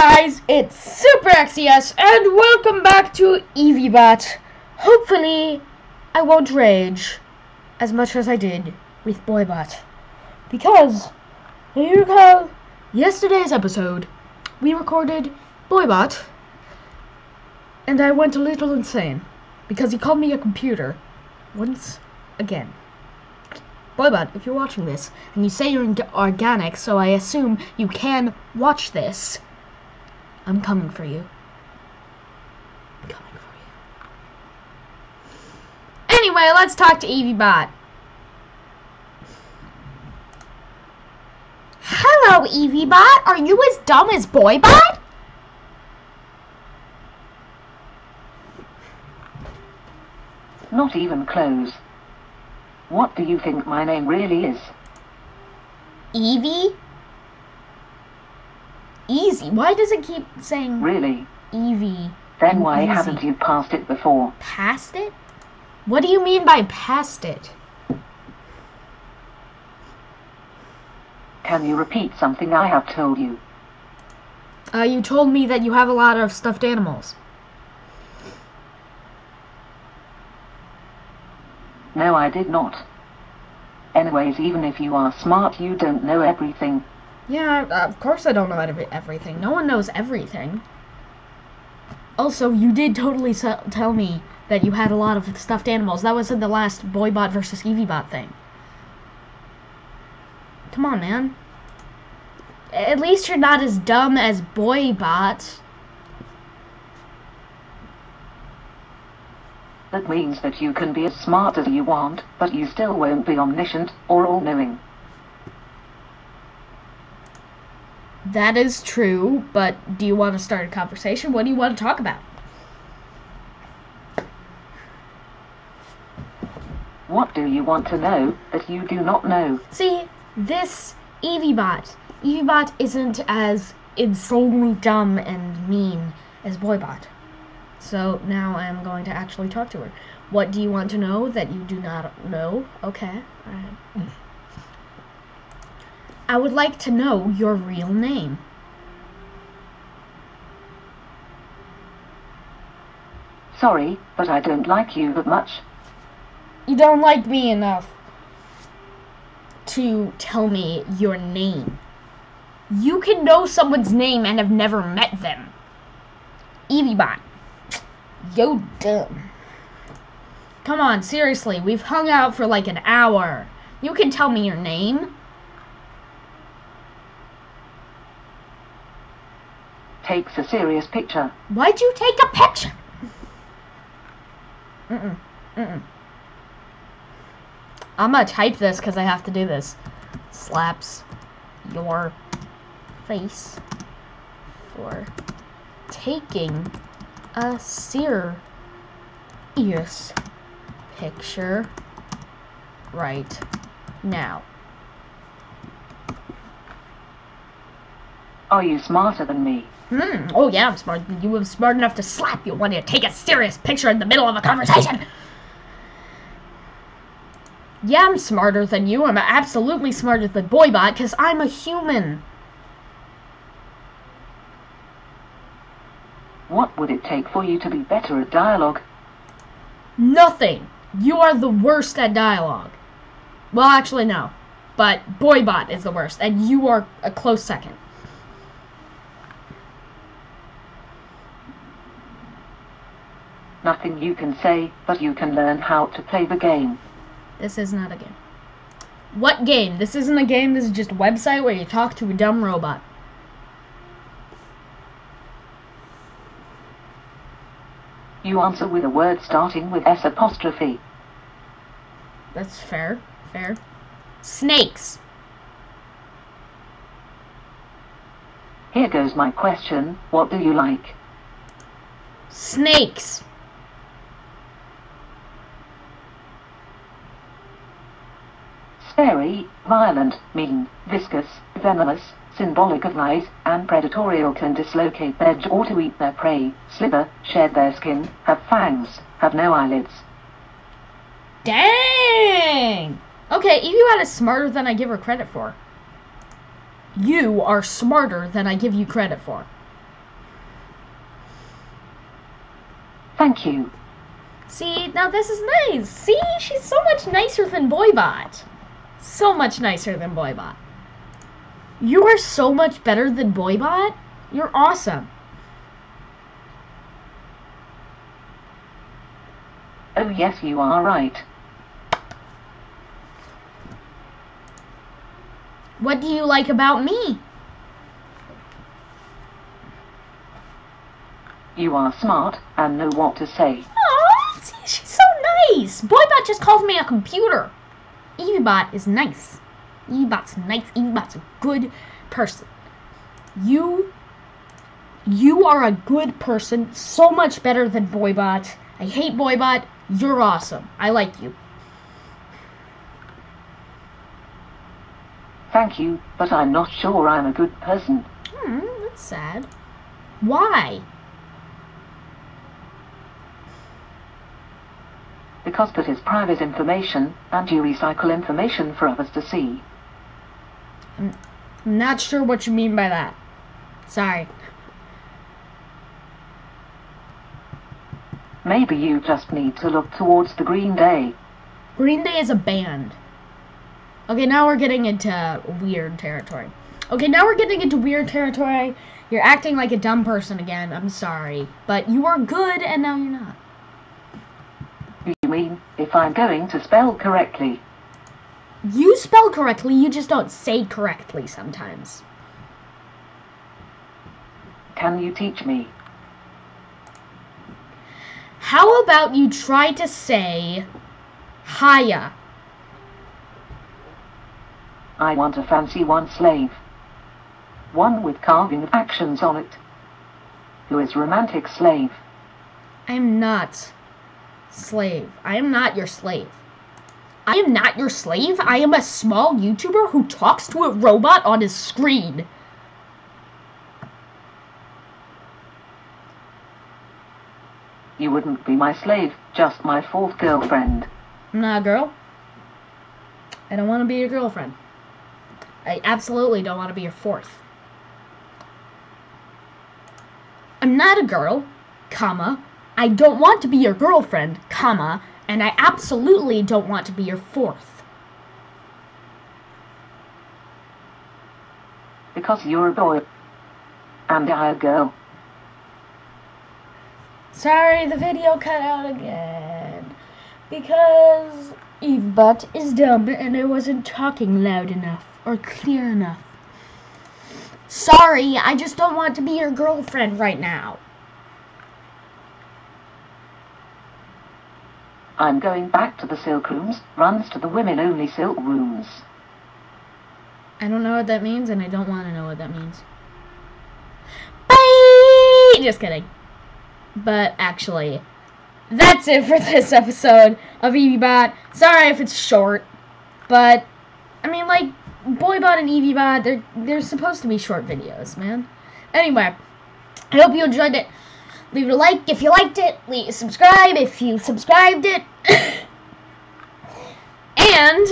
guys? It's Super XCS and welcome back to Eviebot. Hopefully, I won't rage as much as I did with Boibot. Because, if you recall, yesterday's episode, we recorded Boibot, and I went a little insane because he called me a computer once again. Boibot, if you're watching this, and you say you're in organic, so I assume you can watch this, I'm coming for you. I'm coming for you. Anyway, let's talk to Eviebot. Hello, Eviebot. Are you as dumb as Boibot? Not even close. What do you think my name really is? Evie? Easy. Why does it keep saying Really? Evie? Then why easy? haven't you passed it before? Passed it? What do you mean by passed it? Can you repeat something I have told you? Uh, you told me that you have a lot of stuffed animals. No, I did not. Anyways, even if you are smart, you don't know everything. Yeah, of course I don't know every- everything. No one knows everything. Also, you did totally tell me that you had a lot of stuffed animals. That was in the last Boibot versus Eviebot thing. Come on, man. At least you're not as dumb as Boibot. That means that you can be as smart as you want, but you still won't be omniscient or all-knowing. That is true, but do you want to start a conversation? What do you want to talk about? What do you want to know that you do not know? See, this Eviebot, Eviebot isn't as insanely dumb and mean as Boibot. So now I am going to actually talk to her. What do you want to know that you do not know? Okay, alright. Mm. I would like to know your real name. Sorry, but I don't like you that much. You don't like me enough to tell me your name. You can know someone's name and have never met them. Eviebot. Yo dumb. Come on, seriously, we've hung out for like an hour. You can tell me your name. Takes a serious picture. Why'd you take a picture? Mm-mm. Mm-mm. I'm gonna type this because I have to do this. Slaps your face for taking a serious picture right now. Are you smarter than me? Hmm. Oh yeah, I'm smart. You were smart enough to slap you when you take a serious picture in the middle of a conversation. Yeah, I'm smarter than you. I'm absolutely smarter than Boibot because I'm a human. What would it take for you to be better at dialogue? Nothing. You are the worst at dialogue. Well, actually, no. But Boibot is the worst, and you are a close second. Nothing you can say, but you can learn how to play the game. This is not a game. What game? This isn't a game. This is just a website where you talk to a dumb robot. You answer with a word starting with S apostrophe. That's fair. Fair. Snakes. Here goes my question. What do you like? Snakes. Violent, mean, viscous, venomous, symbolic of lies, and predatorial can dislocate their jaw to eat their prey, slither, shed their skin, have fangs, have no eyelids. Dang! Okay, Eviolette is smarter than I give her credit for. You are smarter than I give you credit for. Thank you. See, now this is nice. See, she's so much nicer than Boibot. So much nicer than Boibot. You are so much better than Boibot. You're awesome. Oh yes, you are right. What do you like about me? You are smart and know what to say. See, she's so nice. Boibot just calls me a computer. Evie is nice. Evie nice. Evie a good person. You, you are a good person. So much better than Boibot. I hate Boibot. You're awesome. I like you. Thank you, but I'm not sure I'm a good person. Hmm, that's sad. Why? Because that is private information, and you recycle information for others to see. I'm not sure what you mean by that. Sorry. Maybe you just need to look towards the Green Day. Green Day is a band. Okay, now we're getting into weird territory. Okay, now we're getting into weird territory. You're acting like a dumb person again. I'm sorry. But you are good and now you're not. Mean, if I'm going to spell correctly? You spell correctly, you just don't say correctly sometimes. Can you teach me? How about you try to say Haya? I want a fancy one slave. One with carving actions on it. Who is romantic slave. I am not slave. I am not your slave. I am not your slave. I am a small YouTuber who talks to a robot on his screen. You wouldn't be my slave, just my fourth girlfriend. I'm not a girl. I don't want to be your girlfriend. I absolutely don't want to be your fourth. I'm not a girl, comma. I don't want to be your girlfriend, comma. And I absolutely don't want to be your fourth. Because you're a boy. And I a girl. Sorry, the video cut out again. Because Eviebot is dumb and I wasn't talking loud enough or clear enough. Sorry, I just don't want to be your girlfriend right now. I'm going back to the silk rooms, runs to the women only silk rooms. I don't know what that means and I don't want to know what that means. Bye! Just kidding. But actually, that's it for this episode of Eviebot. Sorry if it's short, but I mean, like, Boibot and Eviebot, they're they're supposed to be short videos, man. Anyway, I hope you enjoyed it. Leave a like if you liked it. Leave subscribe if you subscribed it. and